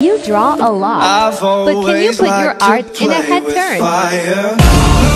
You draw a lot, but can you put your art in a head turn? fire.